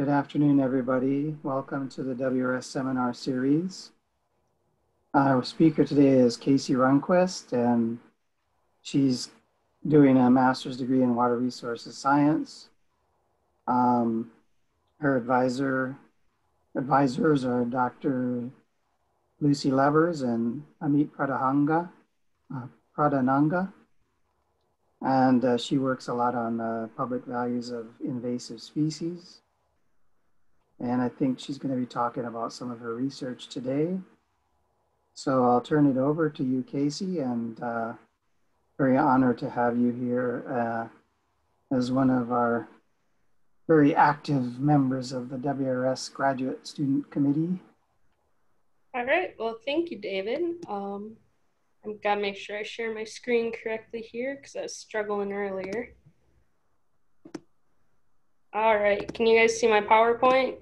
Good afternoon, everybody. Welcome to the WRS seminar series. Our speaker today is Kasey Rundquist, and she's doing a master's degree in water resources science. Um, her advisor advisors are Dr. Lucy Levers and Amit Pradahanga, uh, Pradhananga. And uh, she works a lot on uh, public values of invasive species. And I think she's going to be talking about some of her research today. So I'll turn it over to you, Kasey, and uh, very honored to have you here uh, as one of our very active members of the WRS Graduate Student Committee. All right, well, thank you, David. Um, I've got to make sure I share my screen correctly here because I was struggling earlier. All right, can you guys see my PowerPoint?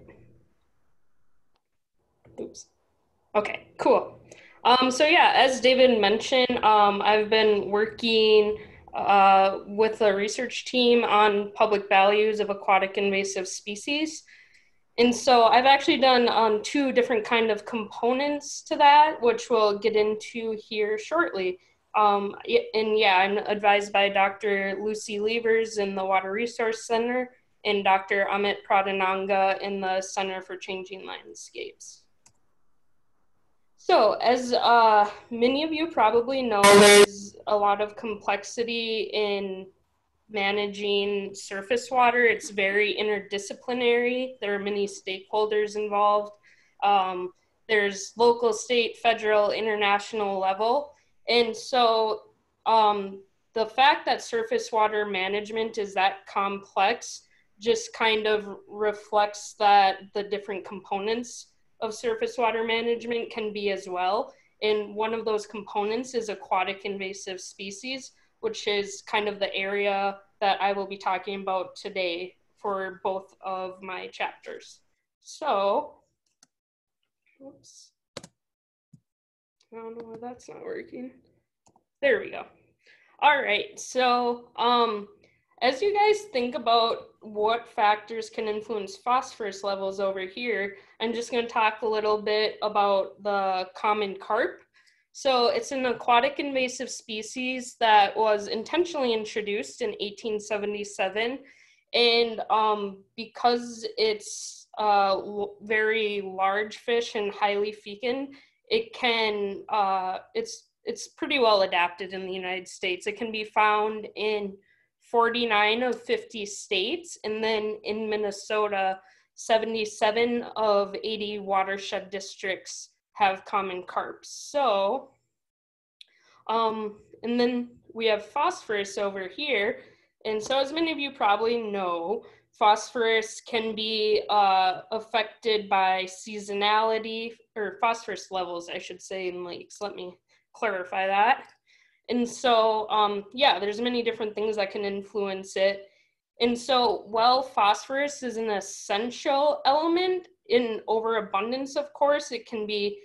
Oops. Okay, cool. Um, so yeah, as David mentioned, um, I've been working uh, with a research team on public values of aquatic invasive species. And so I've actually done um, two different kind of components to that, which we'll get into here shortly. Um, and yeah, I'm advised by Dr. Lucy Levers in the Water Resource Center and Dr. Amit Pradhananga in the Center for Changing Landscapes. So, as uh, many of you probably know, there's a lot of complexity in managing surface water. It's very interdisciplinary. There are many stakeholders involved. Um, there's local, state, federal, international level. And so um, the fact that surface water management is that complex just kind of reflects that the different components of surface water management can be as well. And one of those components is aquatic invasive species, which is kind of the area that I will be talking about today for both of my chapters. So, oops. I don't know why that's not working. There we go. All right, so um, as you guys think about what factors can influence phosphorus levels over here, I'm just going to talk a little bit about the common carp. So it's an aquatic invasive species that was intentionally introduced in 1877. And um, because it's a very large fish and highly fecund, it can, uh, it's, it's pretty well adapted in the United States. It can be found in 49 of 50 states. And then in Minnesota, 77 of 80 watershed districts have common carp. So, um, and then we have phosphorus over here. And so, as many of you probably know, phosphorus can be uh, affected by seasonality or phosphorus levels, I should say, in lakes. Let me clarify that. And so, um, yeah, there's many different things that can influence it. And so, while phosphorus is an essential element in overabundance, of course, it can be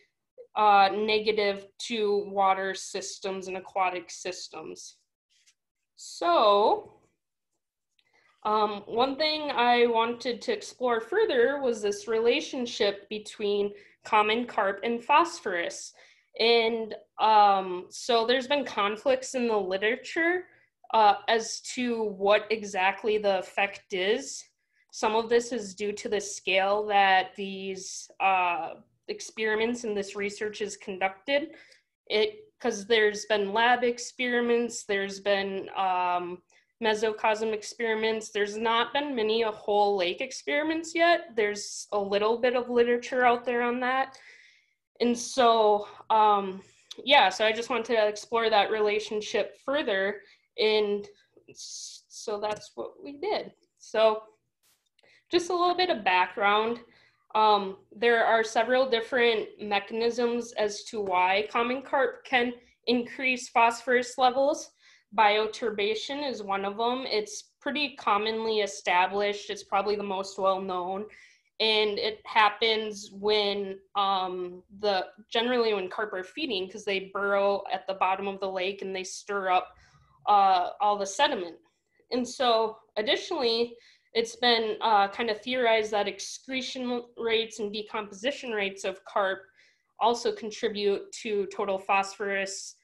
uh, negative to water systems and aquatic systems. So, um, one thing I wanted to explore further was this relationship between common carp and phosphorus. And um, so there's been conflicts in the literature uh, as to what exactly the effect is. Some of this is due to the scale that these uh, experiments and this research is conducted. It because there's been lab experiments, there's been um, mesocosm experiments. There's not been many a whole lake experiments yet. There's a little bit of literature out there on that. And so, um, yeah, so I just want to explore that relationship further. And so that's what we did. So, just a little bit of background. Um, there are several different mechanisms as to why common carp can increase phosphorus levels. Bioturbation is one of them. It's pretty commonly established. It's probably the most well known. And it happens when um, the generally when carp are feeding because they burrow at the bottom of the lake and they stir up uh, all the sediment. And so, additionally, it's been uh, kind of theorized that excretion rates and decomposition rates of carp also contribute to total phosphorus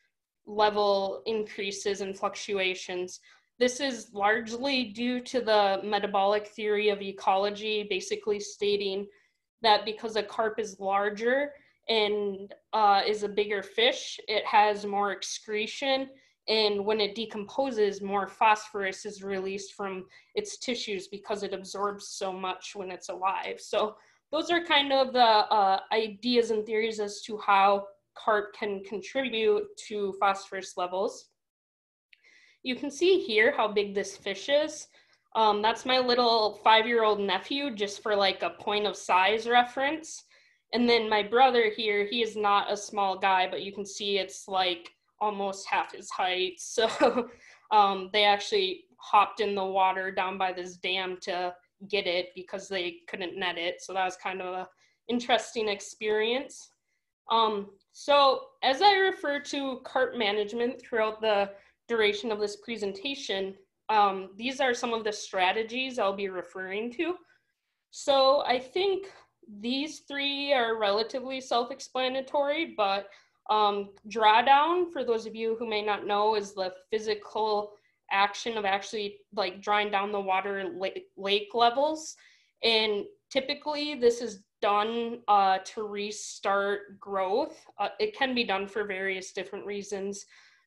level increases and fluctuations. This is largely due to the metabolic theory of ecology, basically stating that because a carp is larger and uh, is a bigger fish, it has more excretion. And when it decomposes more phosphorus is released from its tissues because it absorbs so much when it's alive. So those are kind of the uh, ideas and theories as to how carp can contribute to phosphorus levels you can see here how big this fish is um, that's my little five-year-old nephew just for like a point of size reference and then my brother here he is not a small guy but you can see it's like almost half his height. So um, they actually hopped in the water down by this dam to get it because they couldn't net it. So that was kind of an interesting experience. Um, so as I refer to carp management throughout the duration of this presentation, um, these are some of the strategies I'll be referring to. So I think these three are relatively self-explanatory, but um, drawdown, for those of you who may not know, is the physical action of actually like drawing down the water lake, levels. And typically this is done uh, to restart growth. Uh, it can be done for various different reasons,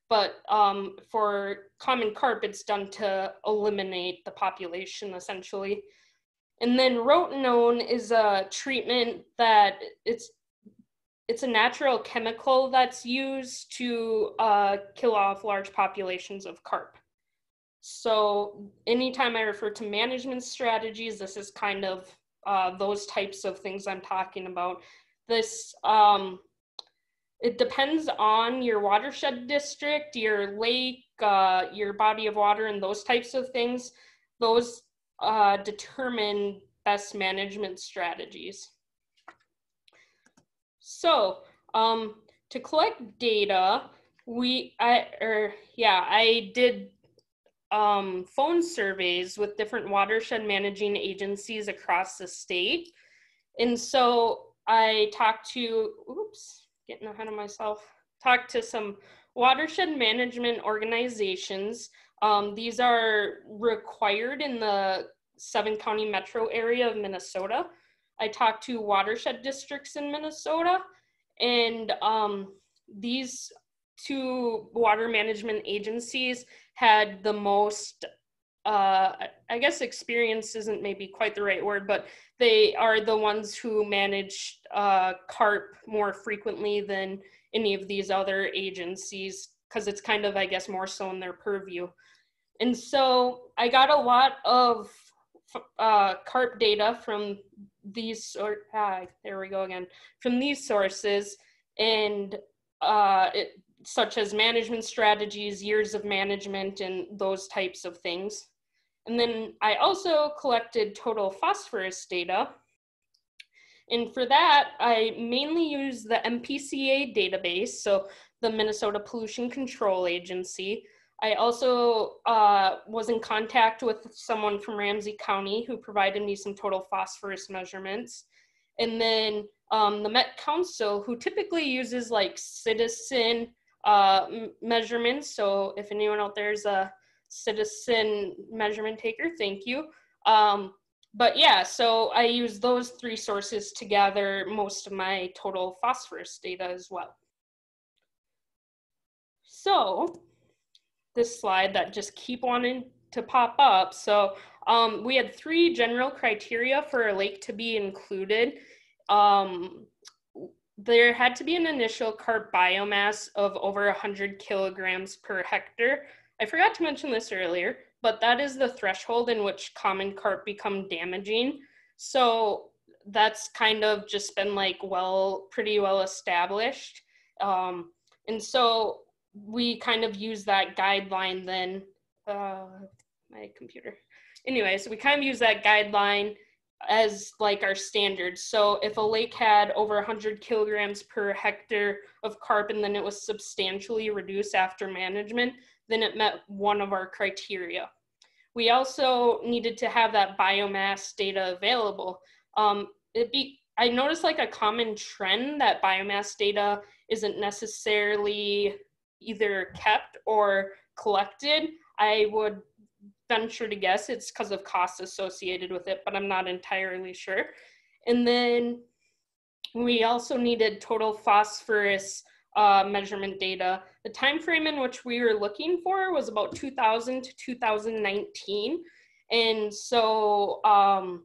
but um, for common carp, it's done to eliminate the population essentially. And then rotenone is a treatment that it's it's a natural chemical that's used to uh, kill off large populations of carp. So anytime I refer to management strategies, this is kind of uh, those types of things I'm talking about. This um, it depends on your watershed district, your lake, uh, your body of water, and those types of things. Those uh, determine best management strategies. So um, to collect data, we I or yeah I did um, phone surveys with different watershed managing agencies across the state, and so I talked to oops getting ahead of myself talked to some watershed management organizations. Um, these are required in the seven county metro area of Minnesota. I talked to watershed districts in Minnesota, and um, these two water management agencies had the most uh, I guess experience isn't maybe quite the right word, but they are the ones who manage uh, CARP more frequently than any of these other agencies because it's kind of, I guess, more so in their purview. And so I got a lot of uh, CARP data from these sort ah, there we go again from these sources and uh, it, such as management strategies, years of management, and those types of things. And then I also collected total phosphorus data. And for that, I mainly use the MPCA database, so the Minnesota Pollution Control Agency. I also uh, was in contact with someone from Ramsey County who provided me some total phosphorus measurements. And then um, the Met Council, who typically uses like citizen uh, measurements. So if anyone out there is a citizen measurement taker, thank you. Um, but yeah, so I use those three sources to gather most of my total phosphorus data as well. So this slide that just keep wanting to pop up. So um, we had three general criteria for a lake to be included. Um, there had to be an initial carp biomass of over 100 kilograms per hectare. I forgot to mention this earlier, but that is the threshold in which common carp become damaging. So that's kind of just been like well, pretty well established. Um, and so we kind of use that guideline then uh, my computer anyways we kind of use that guideline as like our standard so if a lake had over 100 kilograms per hectare of carp and then it was substantially reduced after management then it met one of our criteria we also needed to have that biomass data available. Um, it be, I noticed like a common trend that biomass data isn't necessarily either kept or collected. I would venture to guess it's because of costs associated with it, but I'm not entirely sure. And then we also needed total phosphorus uh, measurement data. The time frame in which we were looking for was about 2000 to 2019. And so, um,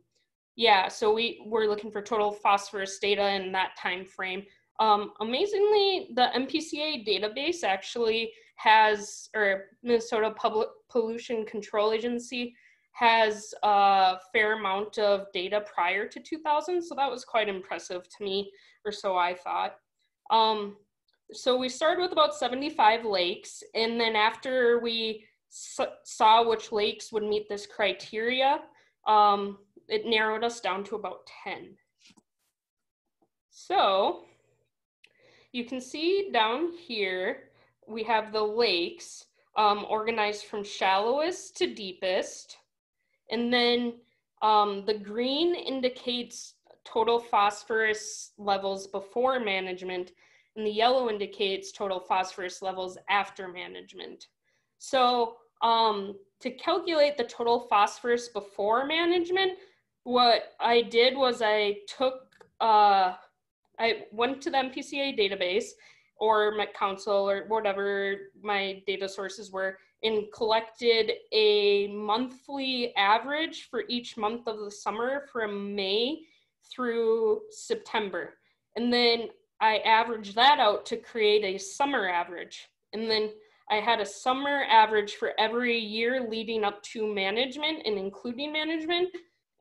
yeah, so we were looking for total phosphorus data in that time frame. Um, amazingly, the MPCA database actually has, or Minnesota Public Pollution Control Agency has a fair amount of data prior to 2000. So that was quite impressive to me, or so I thought. Um, so we started with about 75 lakes. And then after we saw which lakes would meet this criteria, um, it narrowed us down to about 10. So you can see down here, we have the lakes um, organized from shallowest to deepest. And then um, the green indicates total phosphorus levels before management, and the yellow indicates total phosphorus levels after management. So um, to calculate the total phosphorus before management, what I did was I took, uh, I went to the MPCA database or Met Council or whatever my data sources were and collected a monthly average for each month of the summer from May through September. And then I averaged that out to create a summer average. And then I had a summer average for every year leading up to management and including management.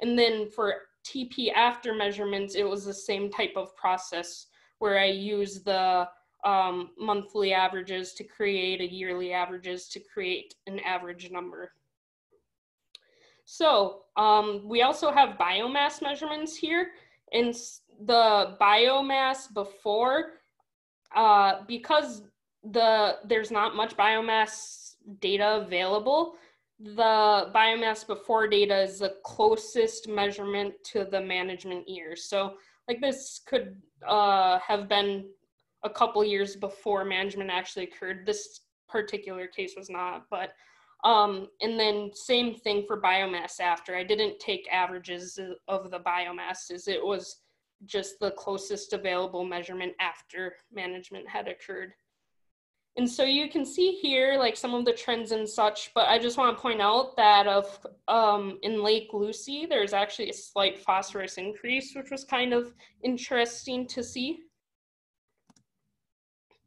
And then for TP after measurements, it was the same type of process where I use the um, monthly averages to create a yearly averages to create an average number. So um, we also have biomass measurements here. And the biomass before, uh, because the there's not much biomass data available, the biomass before data is the closest measurement to the management year. So like this could uh, have been a couple years before management actually occurred. This particular case was not, but um, and then same thing for biomass after. I didn't take averages of the biomass as it was just the closest available measurement after management had occurred. And so you can see here like some of the trends and such, but I just want to point out that of um, in Lake Lucy, there's actually a slight phosphorus increase, which was kind of interesting to see.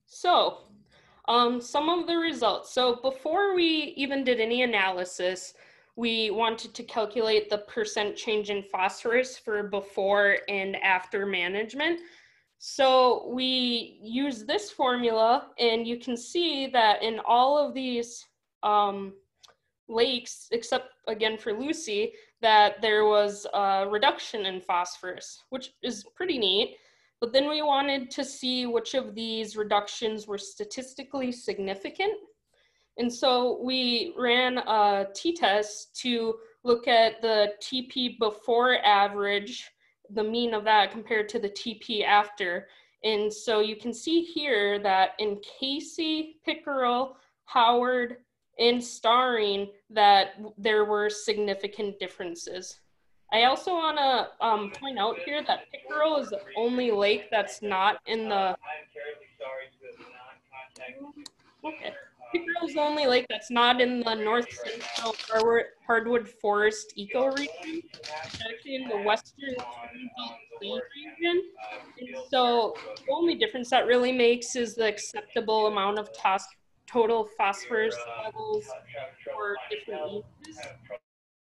So um, some of the results. So before we even did any analysis, we wanted to calculate the percent change in phosphorus for before and after management. So we use this formula and you can see that in all of these um, lakes, except again for Lucy, that there was a reduction in phosphorus, which is pretty neat. But then we wanted to see which of these reductions were statistically significant. And so we ran a t-test to look at the TP before average, the mean of that compared to the TP after. And so you can see here that in Casey, Pickerel, Howard, and Staring that there were significant differences. I also want to um, point out here that Pickerel is the only lake that's not in the. Okay. Only lake that's not in the north central hardwood forest ecoregion. It's actually in the western region. And so the only difference that really makes is the acceptable amount of total phosphorus levels for different uses.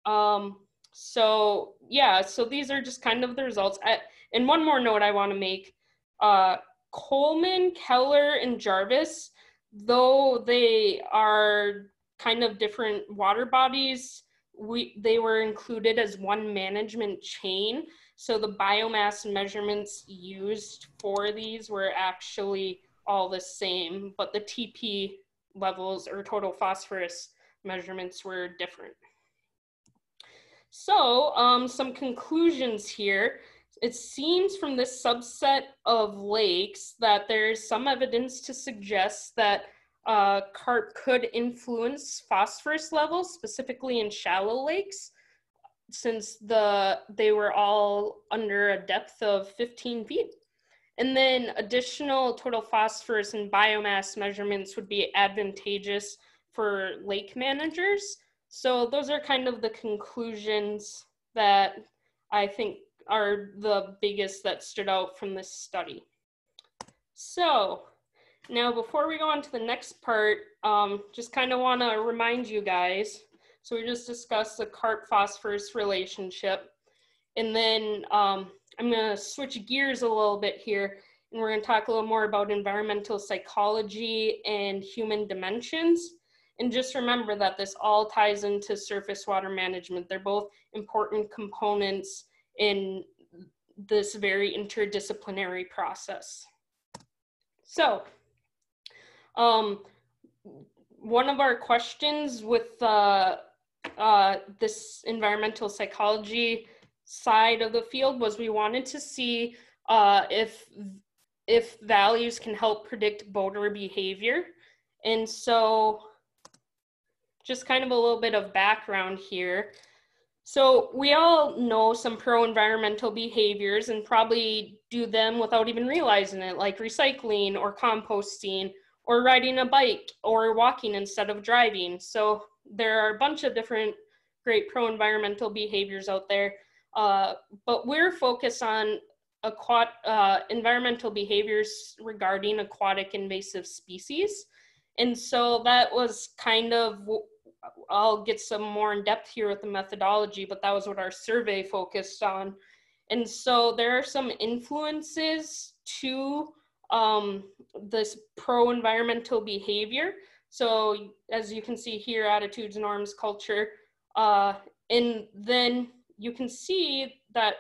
Um, so yeah, so these are just kind of the results. I, and one more note I want to make: uh, Kohlman, Keller, and Gervais, though they are kind of different water bodies, we they were included as one management chain. So the biomass measurements used for these were actually all the same, but the TP levels or total phosphorus measurements were different. So, um, some conclusions here. It seems from this subset of lakes that there's some evidence to suggest that uh, carp could influence phosphorus levels, specifically in shallow lakes, since the they were all under a depth of 15 feet. And then additional total phosphorus and biomass measurements would be advantageous for lake managers. So those are kind of the conclusions that I think are the biggest that stood out from this study. So now before we go on to the next part, um, just kind of want to remind you guys. So we just discussed the carp phosphorus relationship. And then um, I'm going to switch gears a little bit here and we're going to talk a little more about environmental psychology and human dimensions. And just remember that this all ties into surface water management. They're both important components in this very interdisciplinary process. So, um, one of our questions with uh, uh, this environmental psychology side of the field was we wanted to see uh, if if values can help predict boater behavior. And so just kind of a little bit of background here. So we all know some pro-environmental behaviors and probably do them without even realizing it, like recycling or composting or riding a bike or walking instead of driving. So there are a bunch of different great pro-environmental behaviors out there. Uh, but we're focused on aquat- uh, environmental behaviors regarding aquatic invasive species. And so that was kind of, I'll get some more in depth here with the methodology, but that was what our survey focused on. And so there are some influences to um, this pro environmental behavior. So, as you can see here, attitudes, norms, culture. Uh, and then you can see that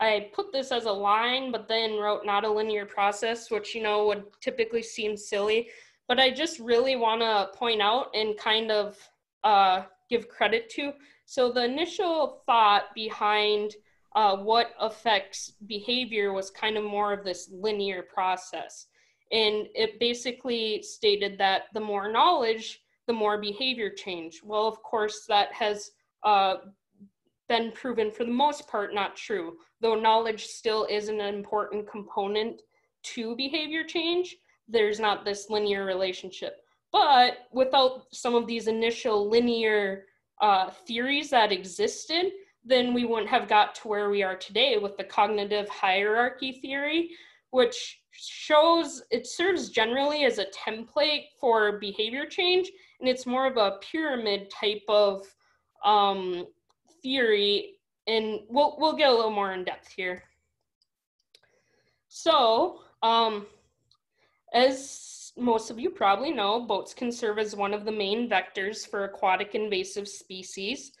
I put this as a line, but then wrote not a linear process, which, you know, would typically seem silly. But I just really want to point out and kind of uh, give credit to. So the initial thought behind uh, what affects behavior was kind of more of this linear process. And it basically stated that the more knowledge, the more behavior change. Well, of course, that has uh, been proven for the most part not true, though knowledge still is an important component to behavior change. There's not this linear relationship. But without some of these initial linear uh, theories that existed, then we wouldn't have got to where we are today with the cognitive hierarchy theory, which shows it serves generally as a template for behavior change, and it's more of a pyramid type of um, theory, and we'll we'll get a little more in depth here. So, um, as most of you probably know, boats can serve as one of the main vectors for aquatic invasive species.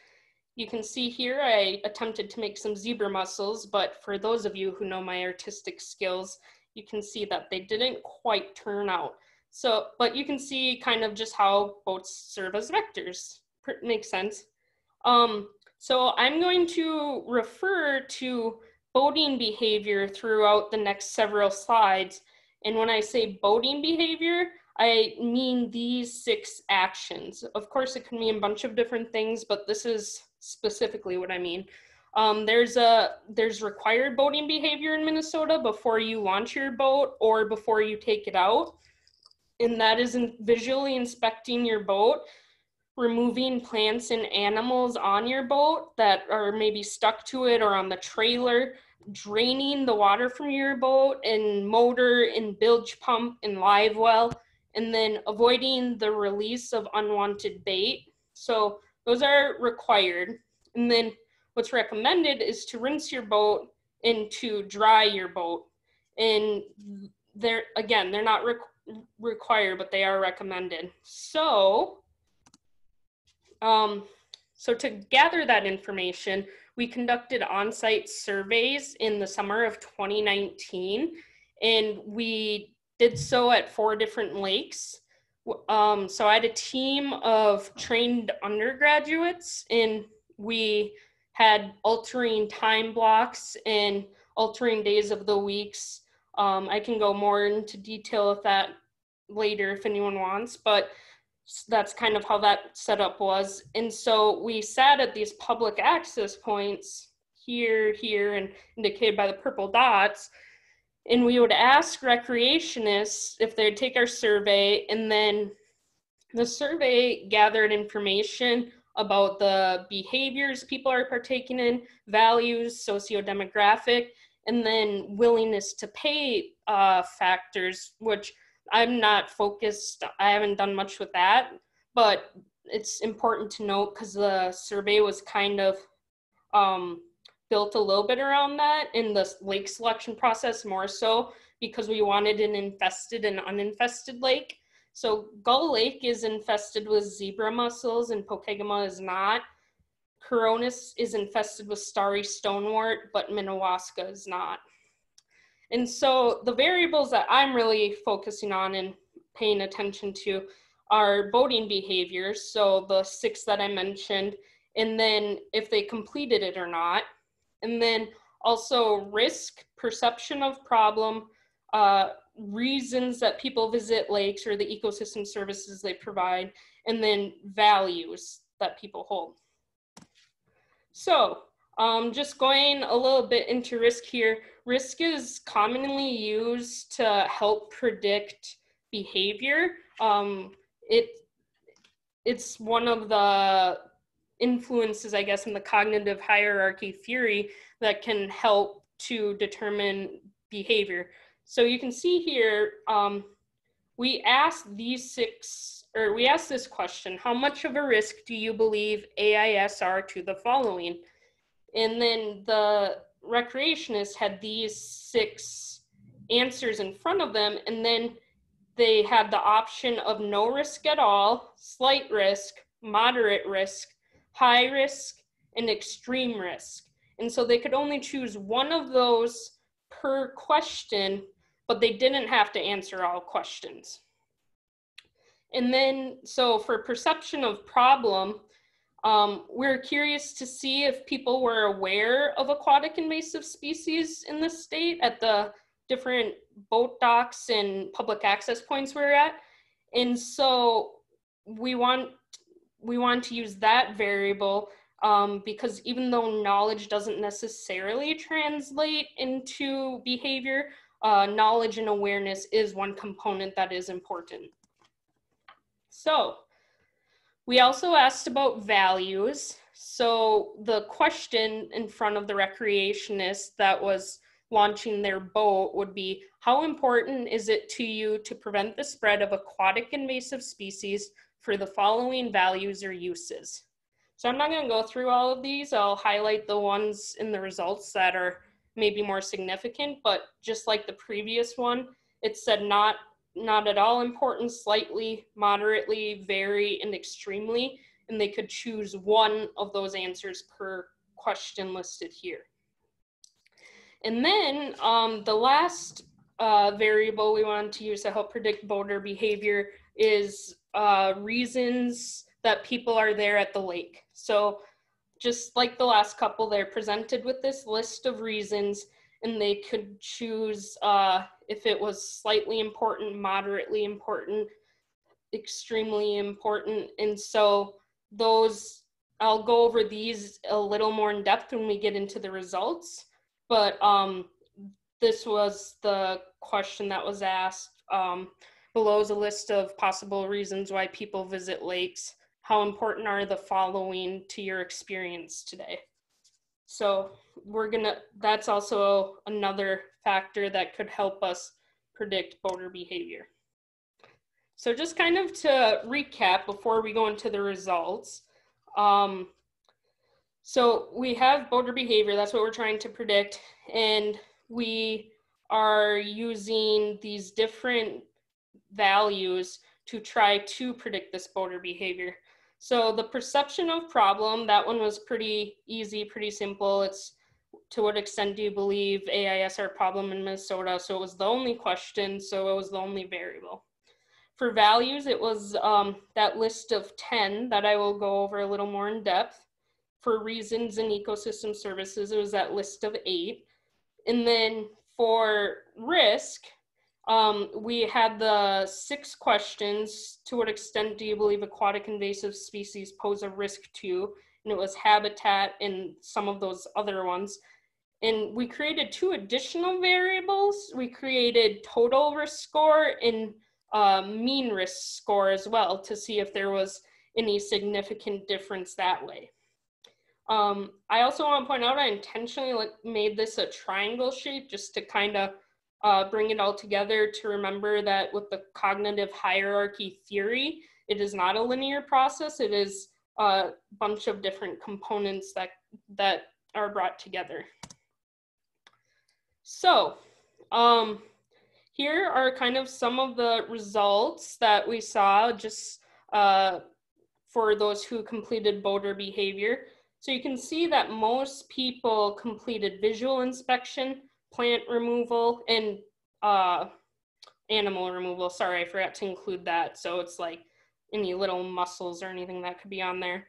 You can see here I attempted to make some zebra mussels, but for those of you who know my artistic skills, you can see that they didn't quite turn out. So, but you can see kind of just how boats serve as vectors. Makes sense. Um, so I'm going to refer to boating behavior throughout the next several slides. And when I say boating behavior, I mean these six actions. Of course, it can mean a bunch of different things, but this is specifically what I mean. Um, there's a there's required boating behavior in Minnesota before you launch your boat or before you take it out, and that is in visually inspecting your boat removing plants and animals on your boat that are maybe stuck to it or on the trailer, draining the water from your boat and motor and bilge pump and live well, and then avoiding the release of unwanted bait. So those are required. And then what's recommended is to rinse your boat and to dry your boat. And they're again, they're not re- required, but they are recommended. So um, so to gather that information, we conducted on-site surveys in the summer of 2019, and we did so at four different lakes. Um, so I had a team of trained undergraduates, and we had altering time blocks and altering days of the weeks. Um, I can go more into detail of that later if anyone wants, but that's kind of how that setup was. And so we sat at these public access points here, here, and indicated by the purple dots. And we would ask recreationists if they'd take our survey, and then the survey gathered information about the behaviors people are partaking in, values, socio-demographic, and then willingness to pay uh, factors, which I'm not focused, I haven't done much with that, but it's important to note because the survey was kind of um, built a little bit around that in the lake selection process more so because we wanted an infested and uninfested lake. So Gull Lake is infested with zebra mussels and Pokegama is not. Koronis is infested with starry stonewort, but Minnewaska is not. And so the variables that I'm really focusing on and paying attention to are boating behaviors. So the six that I mentioned, and then if they completed it or not. And then also risk, perception of problem, uh, reasons that people visit lakes or the ecosystem services they provide, and then values that people hold. So um, just going a little bit into risk here, risk is commonly used to help predict behavior. Um, it it's one of the influences, I guess, in the cognitive hierarchy theory that can help to determine behavior. So you can see here, um, we asked these six, or we asked this question, how much of a risk do you believe AIS are to the following? And then the recreationists had these six answers in front of them, and then they had the option of no risk at all, slight risk, moderate risk, high risk, and extreme risk. And so they could only choose one of those per question, but they didn't have to answer all questions. And then, so for perception of problem, um, we're curious to see if people were aware of aquatic invasive species in the state at the different boat docks and public access points we're at. And so we want we want to use that variable um, because even though knowledge doesn't necessarily translate into behavior, uh, knowledge and awareness is one component that is important. So we also asked about values. So the question in front of the recreationist that was launching their boat would be, how important is it to you to prevent the spread of aquatic invasive species for the following values or uses? So I'm not gonna go through all of these. I'll highlight the ones in the results that are maybe more significant, but just like the previous one, it said not not at all important, slightly, moderately, very, and extremely, and they could choose one of those answers per question listed here. And then um, the last uh, variable we want to use to help predict boater behavior is uh, reasons that people are there at the lake. So just like the last couple, they're presented with this list of reasons and they could choose uh, if it was slightly important, moderately important, extremely important. And so those, I'll go over these a little more in depth when we get into the results. But um, this was the question that was asked. Um, below is a list of possible reasons why people visit lakes. How important are the following to your experience today? So we're gonna, that's also another factor that could help us predict boater behavior. So just kind of to recap before we go into the results. Um, so we have boater behavior, that's what we're trying to predict. And we are using these different values to try to predict this boater behavior. So the perception of problem, that one was pretty easy, pretty simple. It's to what extent do you believe AIS are a problem in Minnesota? So it was the only question, so it was the only variable. For values, it was um, that list of 10 that I will go over a little more in depth. for reasons and ecosystem services, it was that list of eight. And then for risk, um, we had the six questions. To what extent do you believe aquatic invasive species pose a risk to? you? And it was habitat and some of those other ones. And we created two additional variables. We created total risk score and uh, mean risk score as well to see if there was any significant difference that way. Um, I also want to point out I intentionally like, made this a triangle shape just to kind of uh, bring it all together to remember that with the cognitive hierarchy theory, it is not a linear process. It is a bunch of different components that, that are brought together. So um, here are kind of some of the results that we saw just uh, for those who completed boater behavior. So you can see that most people completed visual inspection, plant removal, and uh, animal removal. Sorry, I forgot to include that. So it's like any little mussels or anything that could be on there.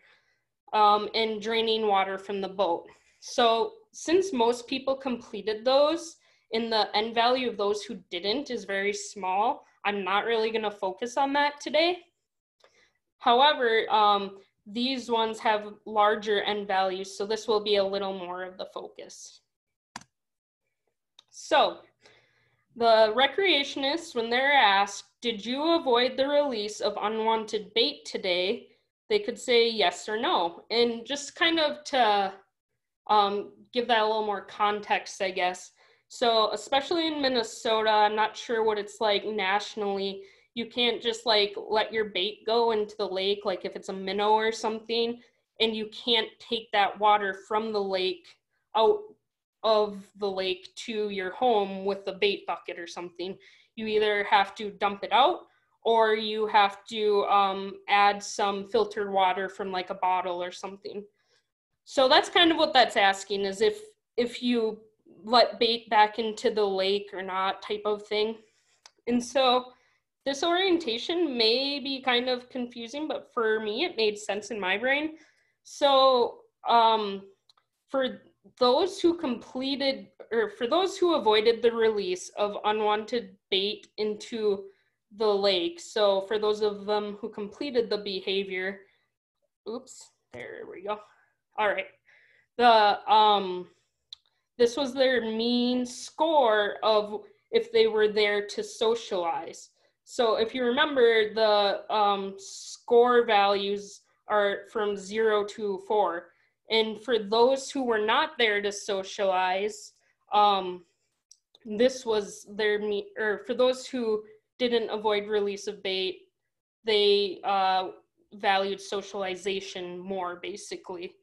Um, and draining water from the boat. So since most people completed those, in the end value of those who didn't is very small, I'm not really going to focus on that today. However, um, these ones have larger end values, so this will be a little more of the focus. So the recreationists, when they're asked, did you avoid the release of unwanted bait today? They could say yes or no. And just kind of to um, give that a little more context, I guess. So, especially in Minnesota, I'm not sure what it's like nationally, you can't just like let your bait go into the lake like if it's a minnow or something and you can't take that water from the lake out of the lake to your home with a bait bucket or something. You either have to dump it out or you have to um, add some filtered water from like a bottle or something. So that's kind of what that's asking is if if you let bait back into the lake or not type of thing. And so this orientation may be kind of confusing, but for me, it made sense in my brain. So, um, for those who completed, or for those who avoided the release of unwanted bait into the lake, so for those of them who completed the behavior, oops, there we go. All right. The, um, this was their mean score of if they were there to socialize. So if you remember, the um, score values are from zero to four. And for those who were not there to socialize, um, this was their me or for those who didn't avoid release of bait, they uh, valued socialization more basically.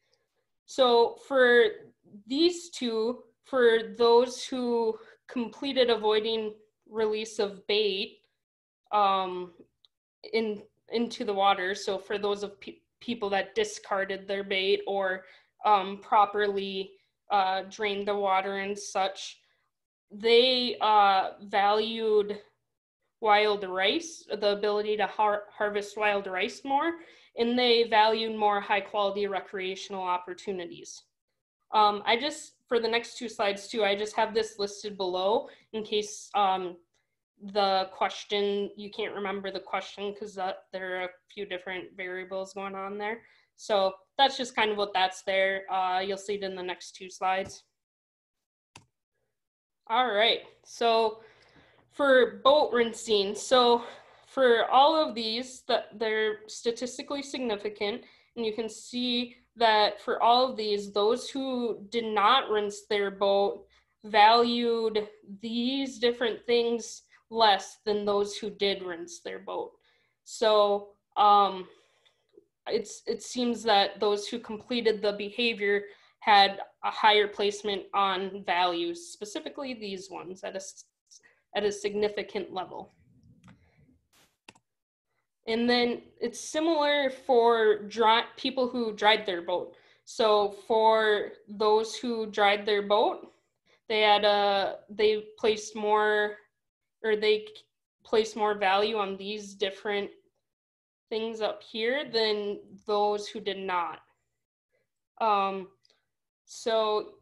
So for these two, for those who completed avoiding release of bait, um, in into the water. So for those of pe- people that discarded their bait or um, properly uh, drained the water and such, they uh, valued wild rice, the ability to har- harvest wild rice more, and they valued more high quality recreational opportunities. Um, I just, for the next two slides too, I just have this listed below in case um, the question you can't remember the question because there are a few different variables going on there. So that's just kind of what that's there. Uh, you'll see it in the next two slides. All right so for boat rinsing so for all of these that they're statistically significant and you can see that for all of these those who did not rinse their boat valued these different things less than those who did rinse their boat. So um, it's it seems that those who completed the behavior had a higher placement on values, specifically these ones at a at a significant level. And then it's similar for dry, people who dried their boat. So for those who dried their boat, they had a they placed more or they place more value on these different things up here than those who did not. Um, so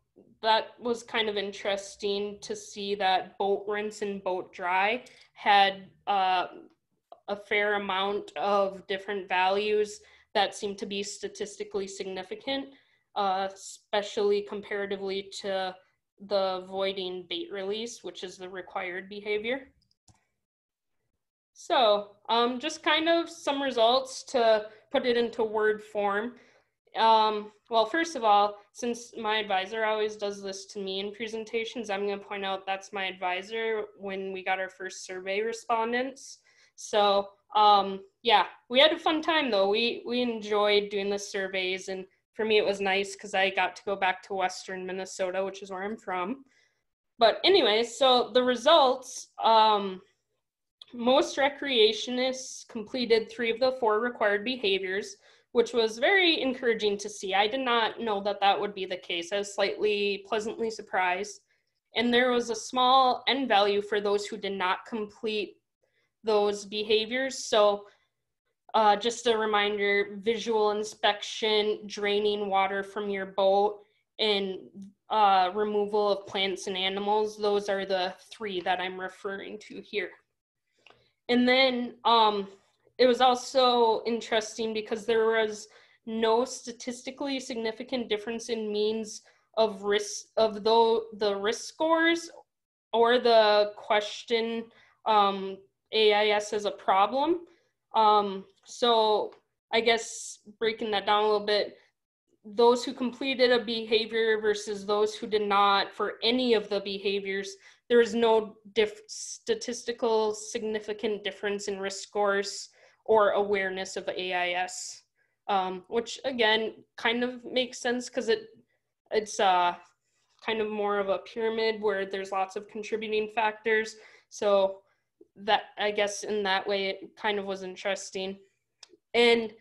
that was kind of interesting to see that boat rinse and boat dry had uh, a fair amount of different values that seemed to be statistically significant, uh, especially comparatively to the voiding bait release, which is the required behavior. So um, just kind of some results to put it into word form. Um, well, first of all, since my advisor always does this to me in presentations, I'm going to point out that's my advisor when we got our first survey respondents. So um, yeah, we had a fun time though. We we enjoyed doing the surveys, and for me it was nice because I got to go back to Western Minnesota, which is where I'm from. But anyway, so the results. Um, most recreationists completed three of the four required behaviors which was very encouraging to see. I did not know that that would be the case. I was slightly pleasantly surprised. And there was a small end value for those who did not complete those behaviors. So, uh, just a reminder visual inspection, draining water from your boat, and uh, removal of plants and animals. Those are the three that I'm referring to here. And then um, it was also interesting because there was no statistically significant difference in means of risk of the, the risk scores or the question um, AIS as a problem. Um, so I guess breaking that down a little bit, those who completed a behavior versus those who did not for any of the behaviors, there is no diff- statistical significant difference in risk scores or awareness of AIS, um, which again kind of makes sense because it it's uh, kind of more of a pyramid where there's lots of contributing factors. So that I guess in that way it kind of was interesting, and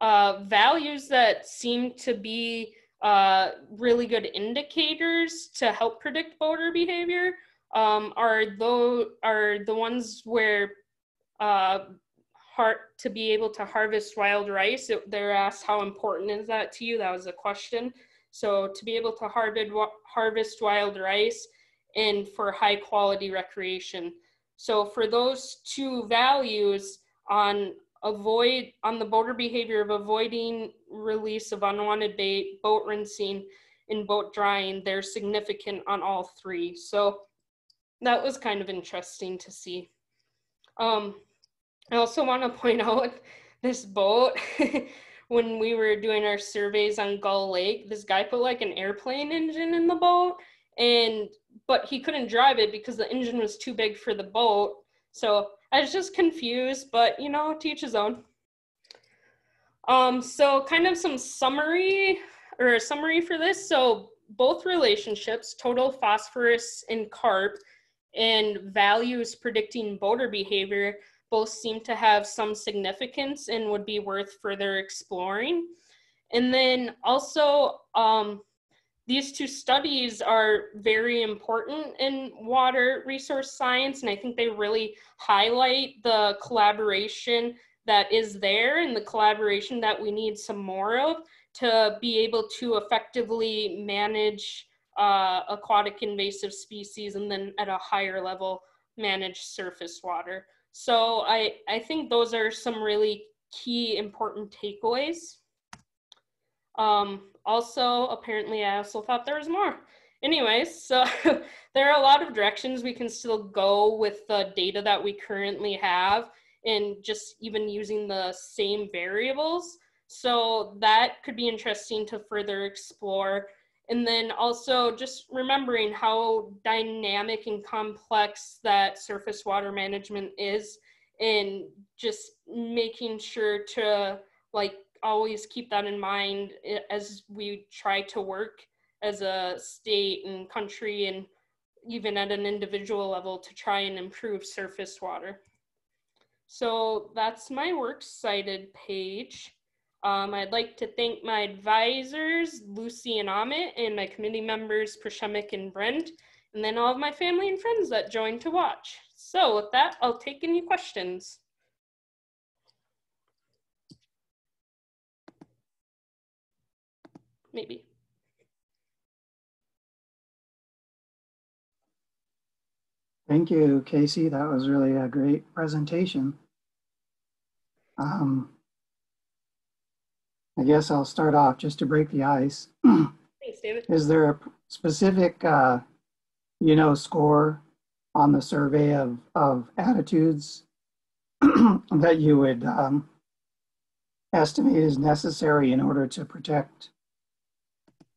uh, values that seem to be uh, really good indicators to help predict voter behavior um, are those are the ones where uh, part to be able to harvest wild rice. It, they're asked how important is that to you? That was a question. So to be able to harvest harvest wild rice and for high quality recreation. So for those two values on avoid on the boater behavior of avoiding release of unwanted bait, boat rinsing, and boat drying, they're significant on all three. So that was kind of interesting to see. Um, I also want to point out this boat. when we were doing our surveys on Gull Lake, this guy put like an airplane engine in the boat, and but he couldn't drive it because the engine was too big for the boat. So I was just confused, but you know, teach his own. Um, so kind of some summary or a summary for this. So both relationships, total phosphorus and carp, and values predicting boater behavior both seem to have some significance and would be worth further exploring. And then also, um, these two studies are very important in water resource science, and I think they really highlight the collaboration that is there and the collaboration that we need some more of to be able to effectively manage uh, aquatic invasive species and then at a higher level manage surface water. So I, I think those are some really key important takeaways. Um, also, apparently I also thought there was more. Anyways, so there are a lot of directions we can still go with the data that we currently have and just even using the same variables. So that could be interesting to further explore and then also just remembering how dynamic and complex that surface water management is and just making sure to like always keep that in mind as we try to work as a state and country and even at an individual level to try and improve surface water. So that's my works cited page. Um, I'd like to thank my advisors, Lucy and Amit, and my committee members, Przemek and Brent, and then all of my family and friends that joined to watch. So with that, I'll take any questions. maybe. Thank you, Kasey. That was really a great presentation. Um, I guess I'll start off just to break the ice. Thanks, David. Is there a specific, uh, you know, score on the survey of, of attitudes that you would um, estimate is necessary in order to protect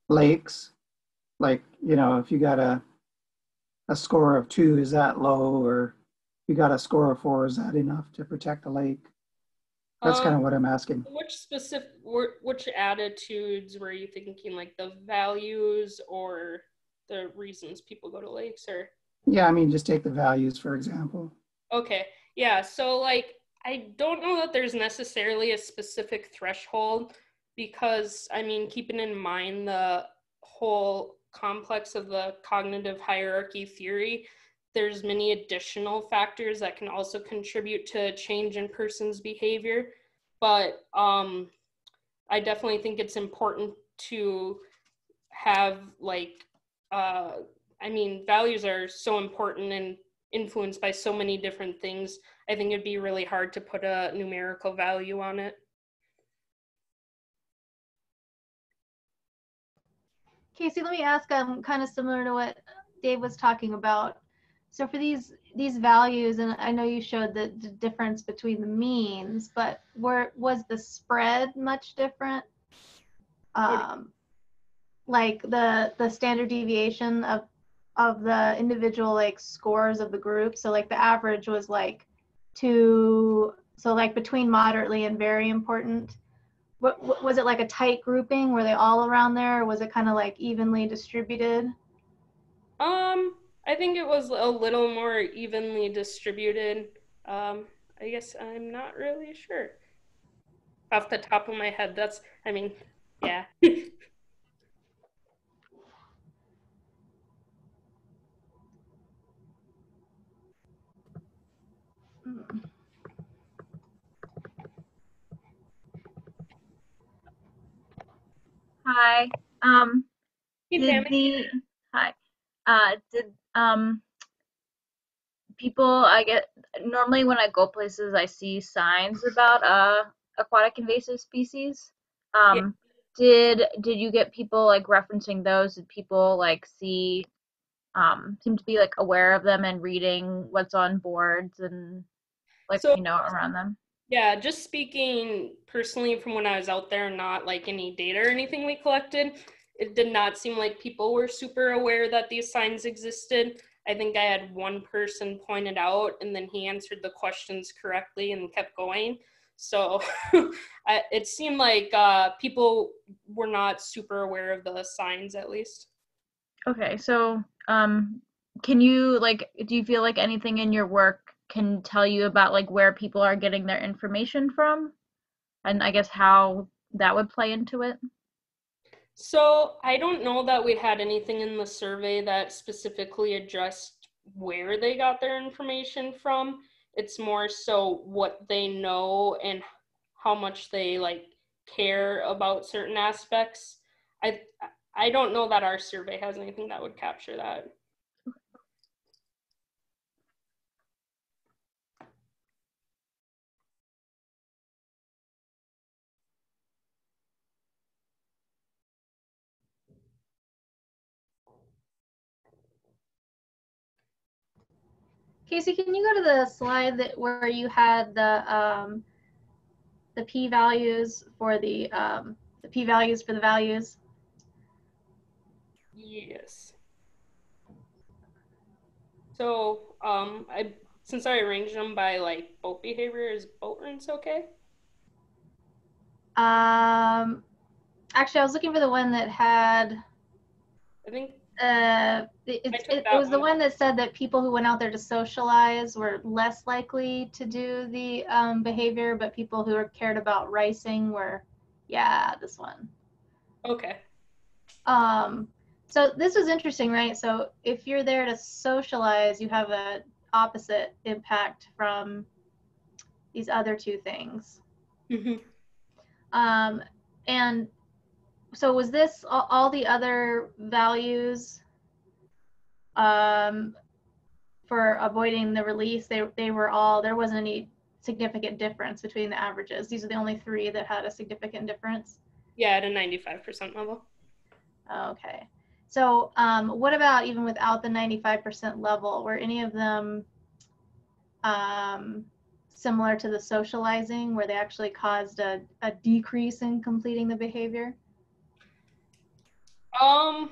lakes? Like, you know, if you got a, a score of two, is that low? Or you got a score of four, is that enough to protect the lake? That's Um, kind of what I'm asking. Which specific, which attitudes were you thinking, like the values or the reasons people go to lakes, or? Yeah, I mean, just take the values, for example. Okay, yeah. So like, I don't know that there's necessarily a specific threshold because I mean, keeping in mind the whole complex of the cognitive hierarchy theory, there's many additional factors that can also contribute to change in person's behavior. But um, I definitely think it's important to have like, uh, I mean, values are so important and influenced by so many different things. I think it'd be really hard to put a numerical value on it. Kasey, let me ask, um, kind of similar to what Dave was talking about. So for these these values, and I know you showed the, the difference between the means, but were was the spread much different? Um, like the the standard deviation of of the individual like scores of the group. So like the average was like two, so like between moderately and very important what, was it like a tight grouping were they all around there or was it kind of like evenly distributed Um, I think it was a little more evenly distributed. Um, I guess I'm not really sure. Off the top of my head, that's, I mean, yeah. Hi. Um, Hey, did the hi. Uh, did um people I get normally when I go places I see signs about uh aquatic invasive species. Um, did did you get people like referencing those? Did people like see um seem to be like aware of them and reading what's on boards and like So- you know around them? Yeah, just speaking personally from when I was out there, not like any data or anything we collected, it did not seem like people were super aware that these signs existed. I think I had one person point it out and then he answered the questions correctly and kept going. So I, it seemed like uh, people were not super aware of the signs, at least. Okay, so um, can you like, do you feel like anything in your work can tell you about like where people are getting their information from? And I guess how that would play into it? So I don't know that we had anything in the survey that specifically addressed where they got their information from. It's more so what they know and how much they like care about certain aspects. I I don't know that our survey has anything that would capture that. Casey can you go to the slide that where you had the um, the p values for the um, the p values for the values Yes. So um I since I arranged them by like boat behavior, is boat rinse okay? um, actually i was looking for the one that had I think uh, it, it, took it, that it was the one. one that said that people who went out there to socialize were less likely to do the um, behavior, but people who are cared about racing were, yeah, this one. okay. Um, so this was interesting, right? So if you're there to socialize, you have a opposite impact from these other two things. Mm-hmm. Um, and so was this all, all the other values um, for avoiding the release, they, they were all, there wasn't any significant difference between the averages. These are the only three that had a significant difference. Yeah, at a 95% level. Okay. So um, what about even without the 95% level? Were any of them um, similar to the socializing where they actually caused a, a decrease in completing the behavior? Um,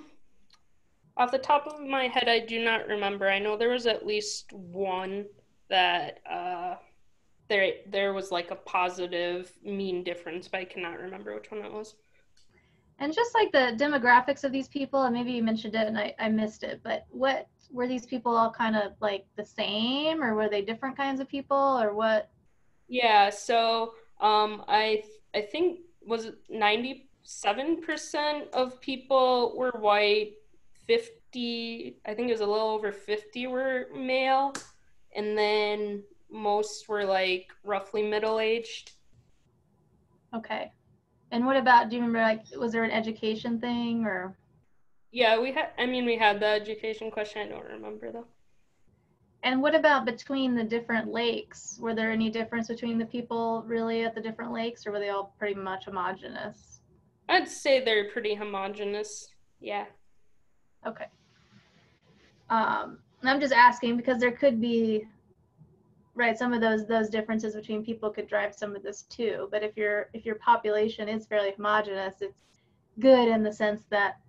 off the top of my head, I do not remember. I know there was at least one that uh, there there was like a positive mean difference, but I cannot remember which one it was. And just like the demographics of these people, and maybe you mentioned it and I, I missed it, but what were these people all kind of like the same or were they different kinds of people or what? Yeah, so um, I I think was 90 7% of people were white, 50, I think it was a little over 50 were male, and then most were like roughly middle aged. Okay. And what about, do you remember, like, was there an education thing or? Yeah, we had, I mean, we had the education question. I don't remember though. And what about between the different lakes? Were there any difference between the people really at the different lakes, or were they all pretty much homogenous? I'd say they're pretty homogenous. Yeah. Okay. Um, I'm just asking because there could be right some of those those differences between people could drive some of this too but if your if your population is fairly homogenous it's good in the sense that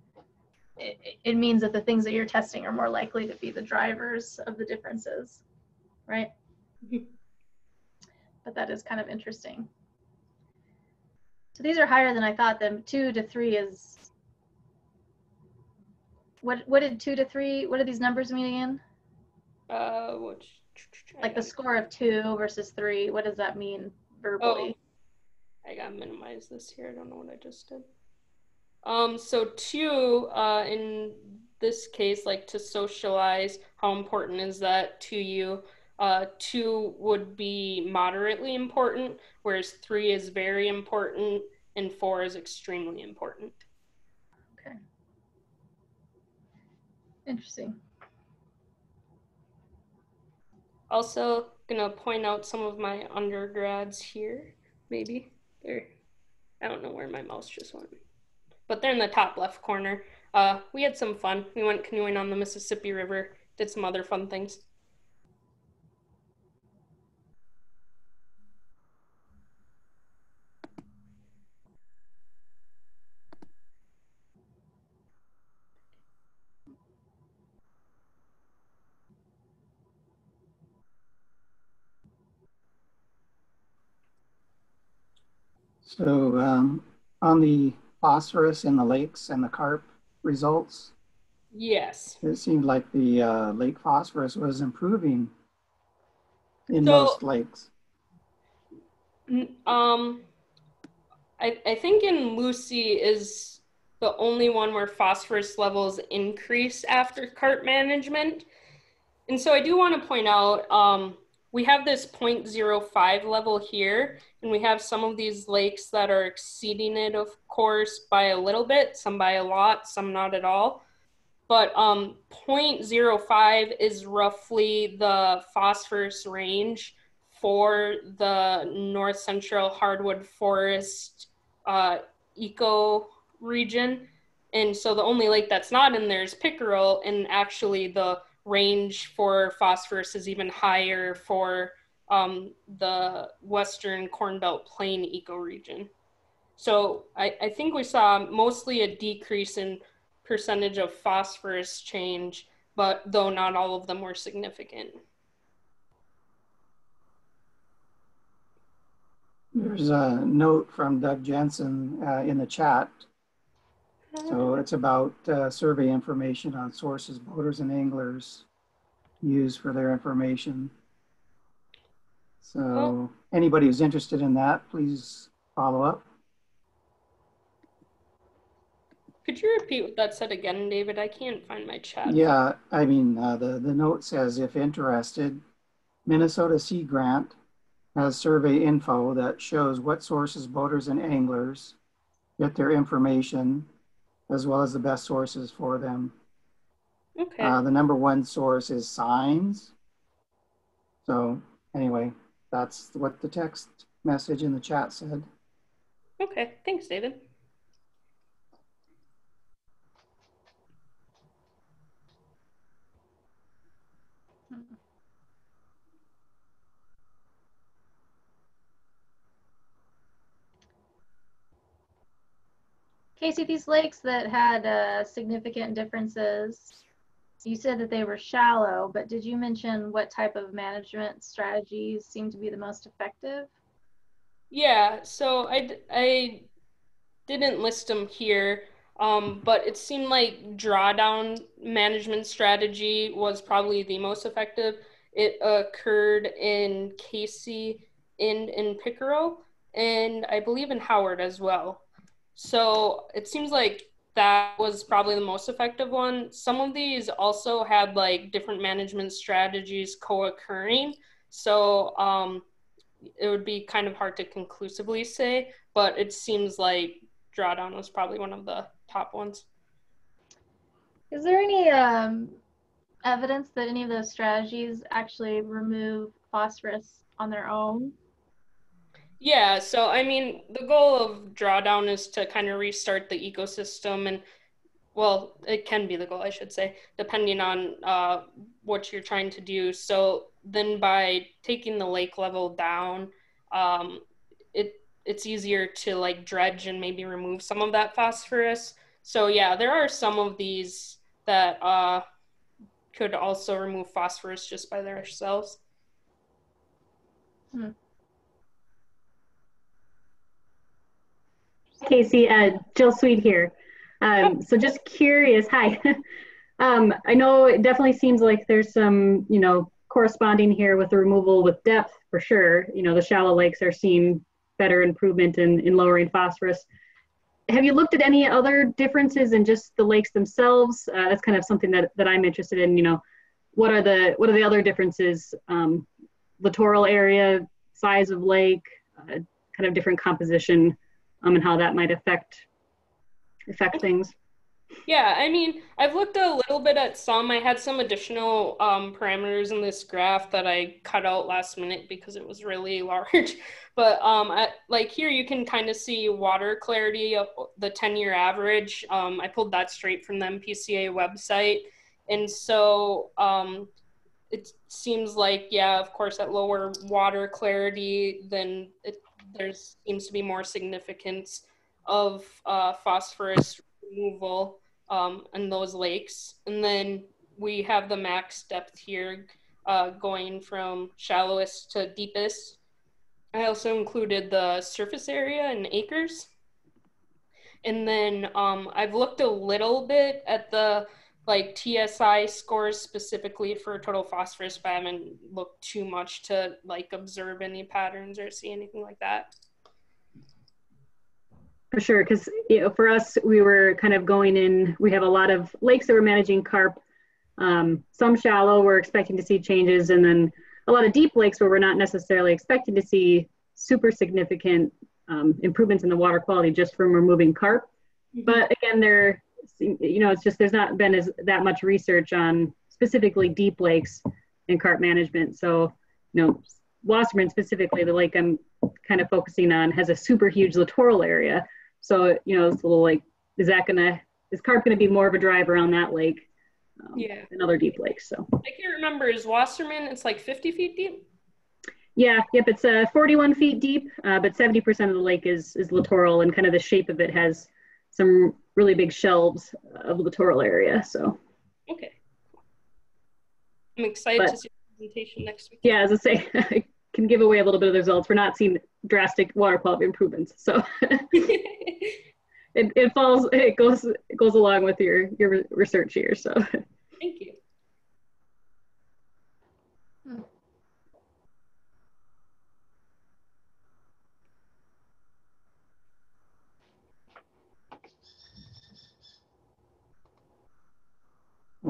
it, it means that the things that you're testing are more likely to be the drivers of the differences right but that is kind of interesting so these are higher than i thought them two to three is what what did two to three what do these numbers mean again Uh, which like the score of two versus three what does that mean verbally I gotta minimize this here. I don't know what I just did. Um, so two, uh, in this case, like to socialize, how important is that to you? Uh, two would be moderately important, whereas three is very important, and four is extremely important. okay interesting Also, gonna point out some of my undergrads here. Maybe they're, I don't know where my mouse just went, but they're in the top left corner. Uh, we had some fun. We went canoeing on the Mississippi River, did some other fun things. So um, on the phosphorus in the lakes and the carp results, Yes. it seemed like the uh, lake phosphorus was improving in So- most lakes. Um, I, I think in Lucy is the only one where phosphorus levels increase after carp management. And so I do want to point out um, we have this 0.05 level here, and we have some of these lakes that are exceeding it, of course, by a little bit, some by a lot, some not at all. But um, 0.05 is roughly the phosphorus range for the north central hardwood forest uh, eco region. And so the only lake that's not in there is Pickerel, and actually the range for phosphorus is even higher for um, the western Corn Belt Plain ecoregion. So I, I think we saw mostly a decrease in percentage of phosphorus change, but though not all of them were significant. There's a note from Doug Jensen uh, in the chat. So it's about uh, survey information on sources boaters and anglers use for their information. So Well- anybody who's interested in that, please follow up. Could you repeat what that said again, David? I can't find my chat. Yeah, I mean, uh, the, the note says, if interested, Minnesota Sea Grant has survey info that shows what sources boaters and anglers get their information, as well as the best sources for them. Okay. Uh, the number one source is signs, So anyway, that's what the text message in the chat said. Okay, thanks, David. Kasey, these lakes that had uh, significant differences, you said that they were shallow, but did you mention what type of management strategies seem to be the most effective? Yeah, so I, I didn't list them here, um, but it seemed like drawdown management strategy was probably the most effective. It occurred in Casey and in Pickerel, and I believe in Howard as well. So it seems like that was probably the most effective one. Some of these also had like different management strategies co occurring. So um, it would be kind of hard to conclusively say, but it seems like drawdown was probably one of the top ones. Is there any um, evidence that any of those strategies actually remove phosphorus on their own? Yeah, so I mean, the goal of drawdown is to kind of restart the ecosystem, and well, it can be the goal, I should say, depending on uh, what you're trying to do. So then, by taking the lake level down, um, it it's easier to like dredge and maybe remove some of that phosphorus. So yeah, there are some of these that uh, could also remove phosphorus just by themselves. Hmm. Kasey, uh, Jill Sweet here. Um, so just curious, hi. um, I know it definitely seems like there's some, you know, corresponding here with the removal with depth for sure. You know, the shallow lakes are seeing better improvement in, in lowering phosphorus. Have you looked at any other differences in just the lakes themselves? Uh, that's kind of something that, that I'm interested in, you know, what are the, what are the other differences? Um, littoral area, size of lake, uh, kind of different composition um, and how that might affect affect things. Yeah, I mean, I've looked a little bit at some. I had some additional um, parameters in this graph that I cut out last minute because it was really large. But um, like here, you can kind of see water clarity of the 10 year average. Um, I pulled that straight from the MPCA website. And so um, it seems like, yeah, of course, at lower water clarity, then it there seems to be more significance of uh, phosphorus removal um, in those lakes. And then we have the max depth here uh, going from shallowest to deepest. I also included the surface area in acres. And then um, I've looked a little bit at the like TSI scores specifically for total phosphorus, but I haven't looked too much to like observe any patterns or see anything like that. For sure, because you know, for us, we were kind of going in. We have a lot of lakes that we're managing carp. Um, some shallow, we're expecting to see changes, and then a lot of deep lakes where we're not necessarily expecting to see super significant um, improvements in the water quality just from removing carp. Mm-hmm. But again, there you know, it's just there's not been as that much research on specifically deep lakes and carp management. So, you know, Wasserman specifically, the lake I'm kind of focusing on has a super huge littoral area. So, you know, it's a little like, is that gonna, is carp gonna be more of a driver on that lake um, yeah. than other deep lakes? So I can't remember, is Wasserman, it's like 50 feet deep? Yeah, yep, it's uh, 41 feet deep, uh, but 70% of the lake is, is littoral and kind of the shape of it has some really big shelves of the littoral area. So okay, I'm excited but, to see the presentation next week. Yeah, as I say, I can give away a little bit of the results. We're not seeing drastic water quality improvements, so it, it falls it goes it goes along with your your research here. So thank you.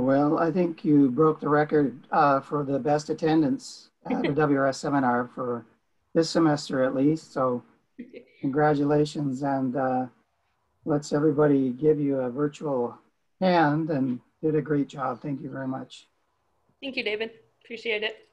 Well, I think you broke the record uh, for the best attendance at the WRS seminar for this semester at least. So congratulations and uh, let's everybody give you a virtual hand and did a great job. Thank you very much. Thank you, David. Appreciate it.